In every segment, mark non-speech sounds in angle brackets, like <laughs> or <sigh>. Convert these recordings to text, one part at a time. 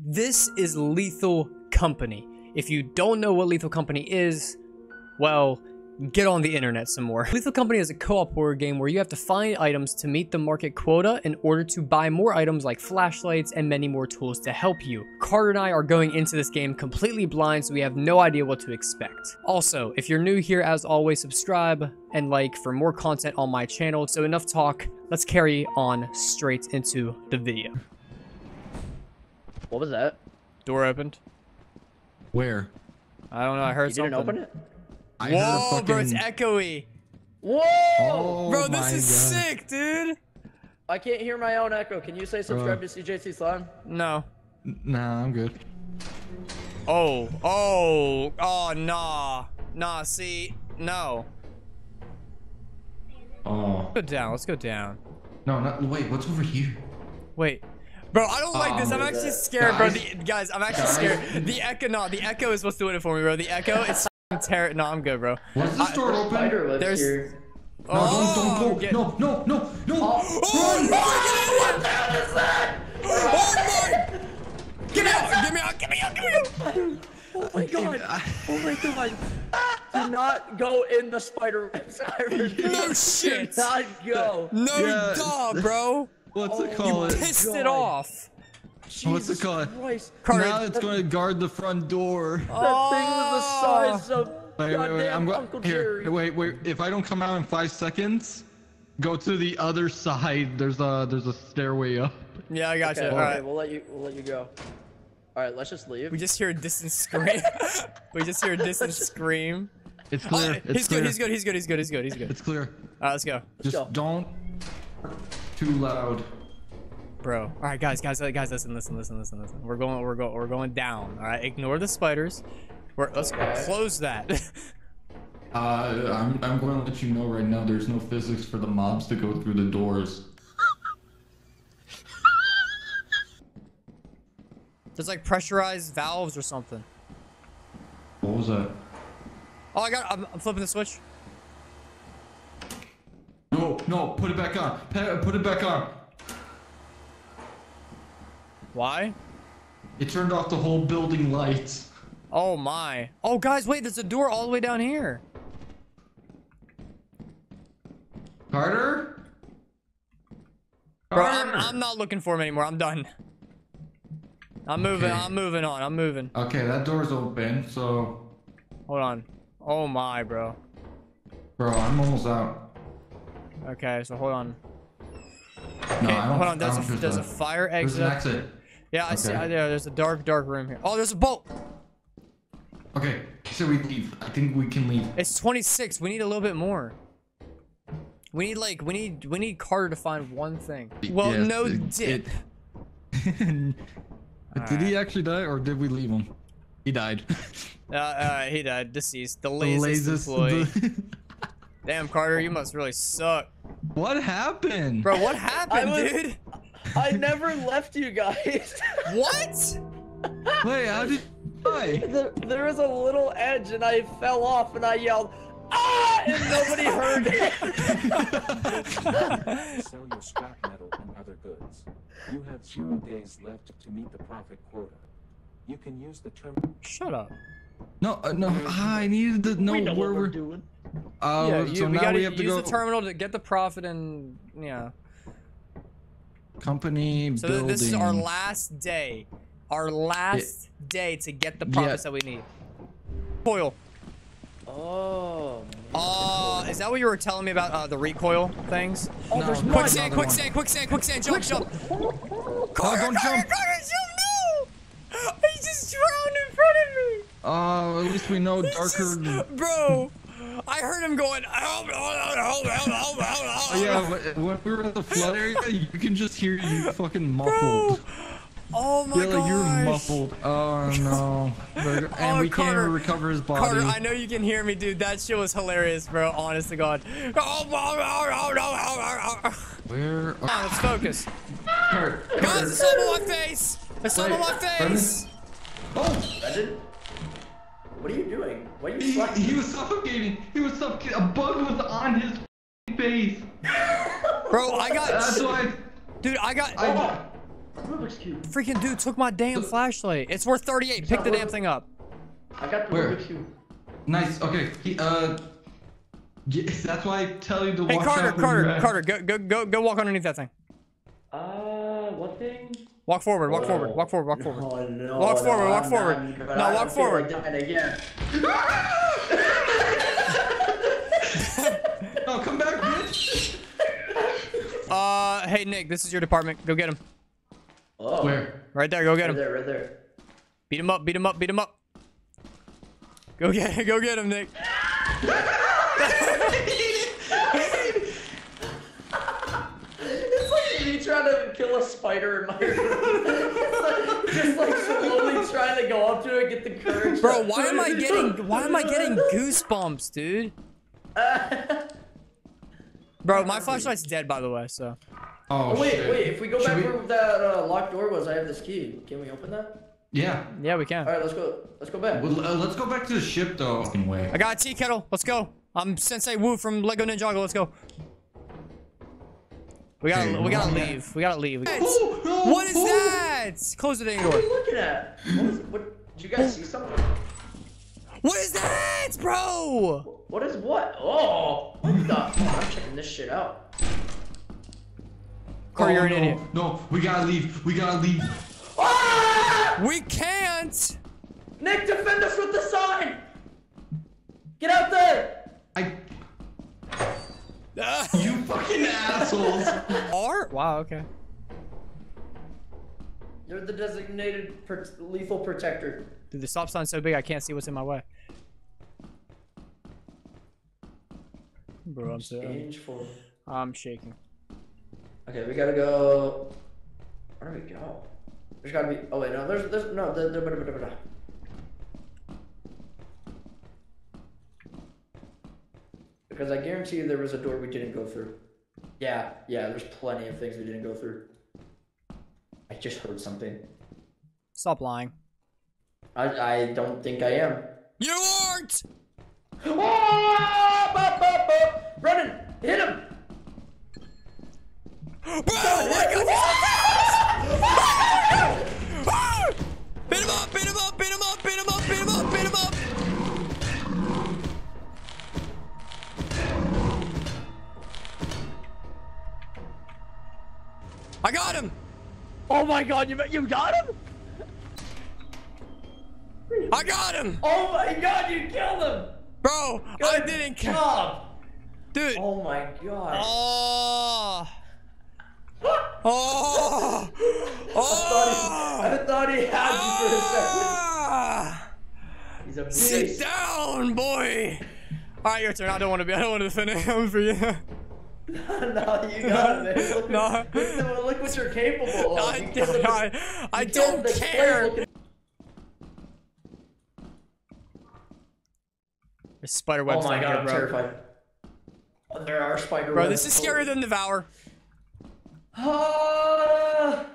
This is Lethal Company. If you don't know what Lethal Company is, well, get on the internet some more. <laughs> Lethal Company is a co-op horror game where you have to find items to meet the market quota in order to buy more items like flashlights and many more tools to help you. Carter and I are going into this game completely blind so we have no idea what to expect. Also, if you're new here, as always, subscribe and like for more content on my channel. So enough talk, let's carry on straight into the video. What was that? Door opened. Where? I don't know, I heard You something. didn't open it? I Whoa, fucking... bro, it's echoey. Whoa! Oh Bro, this is God. sick, dude. I can't hear my own echo. Can you say subscribe Uh. to CJT Slime? No. Nah, I'm good. Oh, oh, oh, nah. Nah, see, no. Oh. Go down, let's go down. No, not, wait, what's over here? Wait. Bro, I don't like this. I'm Um, actually scared, bro. guys? The, guys, I'm actually Guys? scared. The echo, no, the echo is what's doing it for me, bro. The echo is <laughs> terror. No, I'm good, bro. Was this door open? There's- here. No, don't, don't Oh, go. get- No, no, no, no. Oh, my God! What the hell is that? Oh my! Get me out! Get me out! Get me out! Get me out! Oh my god! Oh my god! Do not go in the spider webs. <laughs> No shit. Do not go. No, Yeah. duh, bro. What's it Oh, called? you Pissed it God. off. Oh, what's it called? Christ. Now it's going to guard the front door. That thing was the size of Wait, wait, wait. I'm going. Uncle Here, Jerry. wait, wait. If I don't come out in five seconds, go to the other side. There's a there's a stairway up. Yeah, I got Okay, you. All okay, right. we'll let you. We'll let you go. All right, let's just leave. We just hear a distant scream. <laughs> we just hear a distant scream. It's Oh, clear. it's he's clear. good. He's good. He's good. He's good. He's good. He's good. It's clear. All right, let's go, Just go. don't too loud. bro. All right, guys, guys, guys, listen, listen, listen, listen, listen. We're going, we're going, we're going down. All right, ignore the spiders. We're let's close that. <laughs> Uh, I'm I'm going to let you know right now. There's no physics for the mobs to go through the doors. There's like pressurized valves or something. What was that? Oh, I got. I'm, I'm flipping the switch. No, put it back on. Put it back on. Why? It turned off the whole building lights. Oh my. Oh, guys, wait. There's a door all the way down here. Carter? Bro, I'm, I'm not looking for him anymore. I'm done. I'm moving. Okay. I'm moving on. I'm moving. Okay, that door's open, so Hold on. Oh my, bro. bro, I'm almost out. Okay, so hold on. No, Okay, hold on. There's a there's a fire There's exit. an exit. Yeah, I see. Okay. I, yeah, there's a dark, dark room here. Oh, there's a bolt. Okay, so we leave. I think we can leave. It's 26. We need a little bit more. We need like we need we need Carter to find one thing. Well, Yes, no it- dip. <laughs> Did he actually die, or did we leave him? He died. <laughs> Uh, uh, he died. Deceased. The The laziest employee. <laughs> Damn, Carter, you must really suck, what happened? bro. What happened, was- dude? <laughs> I never left you guys. <laughs> What? Wait, how did you die? there, there was a little edge, and I fell off, and I yelled, "Ah!" and nobody heard it. <laughs> sell your scrap metal and other goods. You have zero days left to meet the profit quota. You can use the term Shut up. No, uh, no. ah, I needed to know we know where what we're we're. doing. Uh, yeah, so you, we now gotta we have to use go. the terminal to get the profit and yeah. Company So th- building. this is our last day. Our last day to get the profits that we need. Coil. Oh. Uh, is that what you were telling me about uh, the recoil things? Oh, No, there's no, more. it's Quicksand, another one. quicksand, quicksand, quicksand, jump, jump. Oh, don't Carter. Carter, jump, no! He just drowned in front of me. Uh, at least we know darker. bro, I heard him going, help, help, help, help, help, help, help. Oh, yeah, when when we were at the flood area, you can just hear you fucking Bro. muffled. Oh my Yeah, like you're muffled. Oh no. <laughs> And Oh, we can't even recover his body. Carter, I know you can hear me, dude. That shit was hilarious, bro. Honest to God. Oh, oh, oh, oh, oh, oh, oh. Where? Come on, let's focus. Carter. Guys, there's something on my face. There's something on my face. Oh! Brendan? What are you doing? Why are you He, he was suffocating. He was suffocating. A bug was on his face. <laughs> Bro, I got, That's why. dude, I got, I. Rubik's Cube. Freaking dude took my damn flashlight. It's worth 38. Pick the damn thing up. I got the Where? Rubik's Cube. Nice. Okay. He, uh. yeah, <laughs> that's why I tell you to Hey watch Carter, out when you're Carter, Carter, go go go go walk underneath that thing. Uh, what thing? Walk forward, walk forward, Oh, walk forward, walk forward. No, <laughs> no, Walk no, forward, walk I'm forward. not, No, I walk don't feel forward. Like dying again. Oh, come back, bitch. <laughs> Uh, hey Nick, this is your department. Go get him. Oh, Where? Right there, go get Right him. there, right there. Beat him up, beat him up, beat him up. Go get him. <laughs> go get him, Nick. It's like me trying to kill a spider in my room. <laughs> Like, just like slowly trying to go up to it, get the courage. Bro, to- why am I getting why am I getting goosebumps, dude? Bro, my flashlight's dead by the way, so. Oh, Oh, wait, shit. wait. If we go Should back we- where that uh, locked door was, I have this key. Can we open that? Yeah. Yeah, we can. All right, let's go. Let's go back. Well, uh, let's go back to the ship though. Fucking way. I got a tea kettle. Let's go. I'm Sensei Wu from Lego Ninjago. Let's go. We gotta, Okay, we gotta leave. We gotta leave. Oh, no, What is oh. that? Close the dang What are you looking at? What, was, what? Did you guys see something? What is that, bro? What is what? Oh, what the? Oh, I'm checking this shit out. Corey, you're Oh, an no, idiot. No, we gotta leave. We gotta leave. Ah! We can't. Nick, defend us with the sign. Get out there. I. <laughs> You fucking assholes. R? Wow. Okay. You're the designated per- lethal protector. Dude, the stop sign's so big I can't see what's in my way. Bro, I'm so, Change for. I'm shaking. Okay, we gotta go. Where do we go? There's gotta be. Oh wait, no. There's there's no. There, there, there, there, there. Because I guarantee you there was a door we didn't go through. Yeah, yeah. There's plenty of things we didn't go through. I just heard something. Stop lying. I I don't think I am. You aren't. Oh! Bop, bop, bop. Running! Hit him! Bro, oh my God, he's <laughs> Ah! Beat him up, beat him up, beat him up, beat him up, I got him. Oh my god, you you got him? I got him. Oh my god, you killed him! Bro, I didn't kill. Dude. Oh my god. Oh. Oh. Oh. I thought he had you for a second. Ah. He's a Sit down, boy. All right, your turn. I don't want to be. I don't want to defend him for you. <laughs> no, you got it, man. Look, No. look, look what you're capable of. I, You. I, I don't care. There's spider Oh my god, here, I'm bro. terrified. Oh, There are spider webs. Bro, webs. this is scarier than Devour. Ah.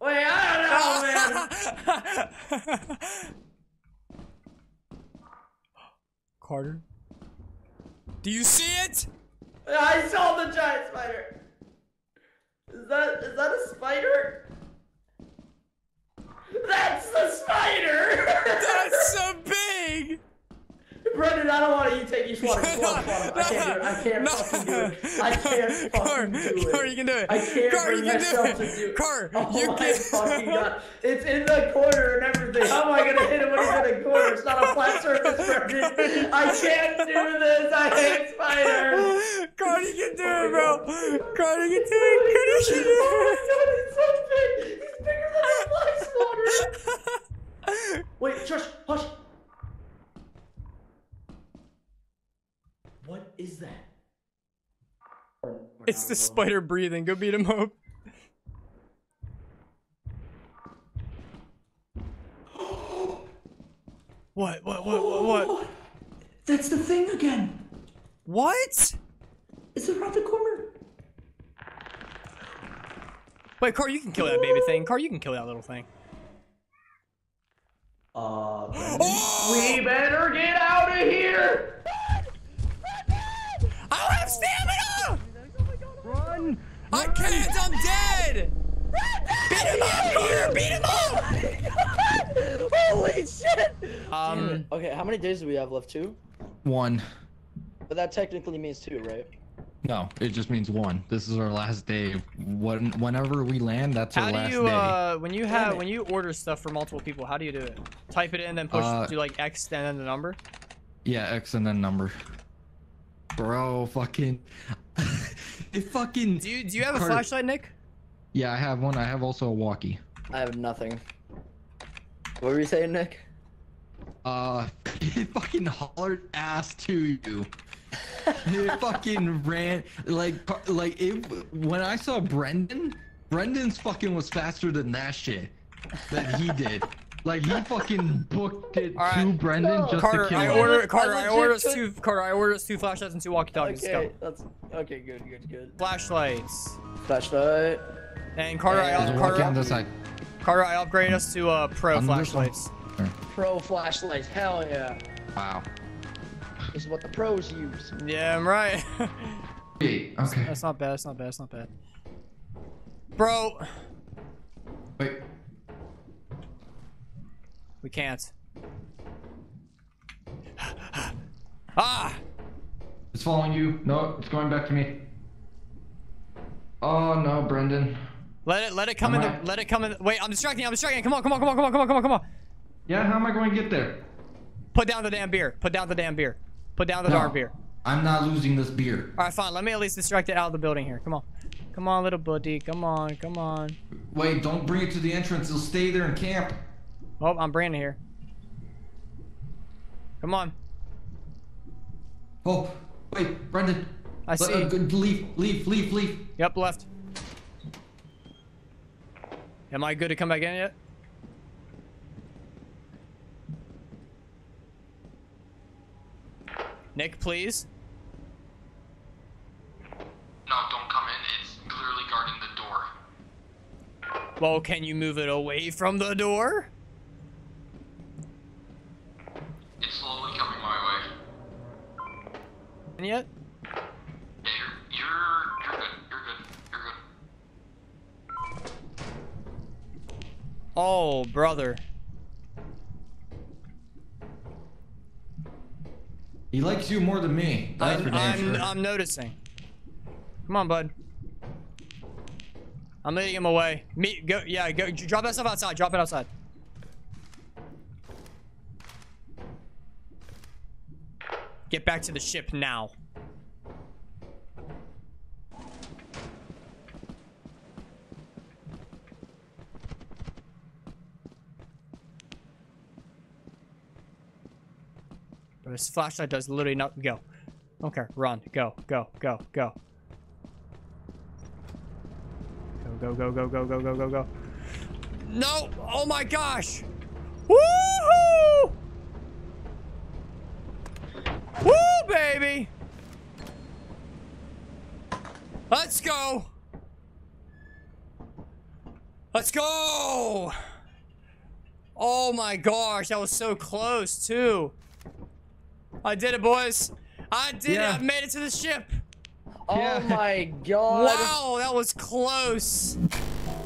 Wait, I don't know, <laughs> man. Carter. Do you see it? I saw the giant spider. Is that is that a spider? That's the spider. That's big. Brendan, I don't want to. You take. You him. Swat him. Swat him. I can't do it. I can't No. fucking do it. I can't <laughs> Car, fucking do it. Car, you can do it. I can't Car, bring you can myself do to it. do it. Car, oh you my can. fucking god! It's in the corner and everything. How am I gonna hit him when he's in a corner? It's not a flat surface, Brendan. I can't do this. I hate spiders. Car, you can do Oh it, bro. God. Car, you can do it. Oh Car, you can do Oh my god, he's so big. He's bigger than a fly swatter. it. <laughs> Wait, Josh, hush. What is that? We're- we're It's the alone. spider breathing. Go beat him up. <gasps> What? What? What? What? What? <gasps> That's the thing again. What? It's around the corner. Wait, Car, you can kill that baby thing. Car, you can kill that little thing. Uh, Oh! <gasps> we better get out of here. I don't have stamina! Run! I can't. I'm dead. Beat him up, Carter. Beat him up. <laughs> Holy shit! Um, Okay, how many days do we have left? Two? One. But that technically means two, right? No, it just means one. This is our last day. When, whenever we land, that's our how last do you day. uh when you have when you order stuff for multiple people? How do you do it? Type it in, then push Uh, do like X and then the number. Yeah, X and then number. Bro, fucking. <laughs> it fucking. Do you do you have a Carter- flashlight, Nick? Yeah, I have one. I have also a walkie. I have nothing. What were you saying, Nick? Uh, <laughs> it fucking hollered ass to you. <laughs> it fucking ran like like it when I saw Brendan. Brendan's fucking was faster than that shit that he did. Like he fucking booked it All to. Brendan No. just Carter, to kill I him. order I Carter, I legit order us two Carter, I order us two flashlights and two walkie-talkies. Okay, go. that's okay. Good, good, good. Flashlights. Flashlight. And Carter, I And There's up, walkie on Carter, this side. Carter, I upgrade us to uh pro On this flashlights. Pro flashlights. Hell yeah. Wow. This is what the pros use. Yeah, I'm right. <laughs> Okay. That's not bad. That's not bad. That's not bad. Bro, we can't. <gasps> ah! It's following you. No, it's going back to me. Oh no, Brendan. Let it let it come in Am I- the let it come in. Wait, I'm distracting. I'm distracting. Come on, come on, come on, come on, come on, come on, come on. Yeah, how am I going to get there? Put down the damn beer. Put down the damn beer. Put down the No, darn beer. I'm not losing this beer. All right, fine. Let me at least distract it out of the building here. Come on. Come on, little buddy. Come on, come on. Wait, don't bring it to the entrance. It'll stay there and camp. Oh, I'm Brandon here. Come on. Oh, wait, Brendan. I Let- see. uh, leave, leave, leave, leave. Yep, left. Am I good to come back in yet? Nick, please. No, don't come in. It's clearly guarding the door. Well, can you move it away from the door? It's slowly coming my way. And yet? Yeah, you're, you're, good. You're good. You're good. Oh, brother. He likes you more than me. That's I'm, I'm. I'm noticing. Come on, bud. I'm leading him away. Me, go, yeah, go. Drop that stuff outside. Drop it outside. Get back to the ship now. Bro, This flashlight does literally not go. Okay, run, go, go, go, go. Go, go, go, go, go, go, go, go, go. No! Oh my gosh! Baby! Let's go! Let's go! Oh my gosh, that was so close too. I did it, boys. I did Yeah. it. I made it to the ship. Oh Yeah. my god. Wow, that was close.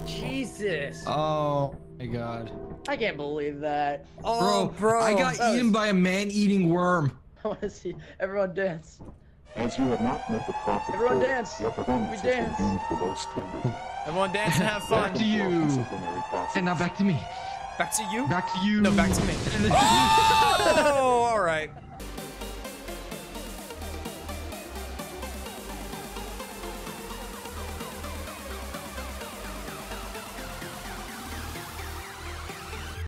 Jesus. Oh my god. I can't believe that. Oh, Bro, bro. I got that eaten was- by a man-eating worm. <laughs> I want to see everyone dance. As you have not met the profit, everyone dance. We dance. Everyone dance and have fun. back to you. And now back to me. Back to you. Back to you. No, back to me. <laughs> <laughs> oh, all right.